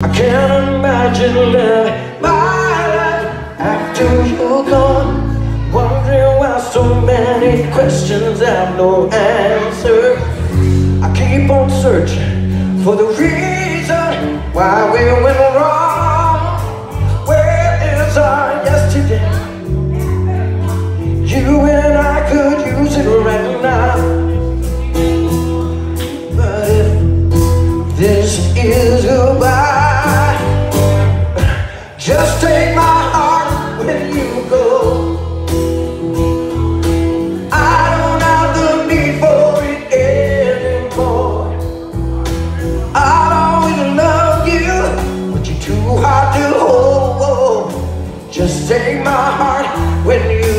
I can't imagine living my life after you're gone. Wondering why so many questions have no answer. I keep on searching for the reason why we went wrong. Where is our yesterday? You and I could use it right now. But if this is goodbye take my heart when you go. I don't have the need for it anymore. I'd always love you, but you're too hard to hold. Just take my heart when you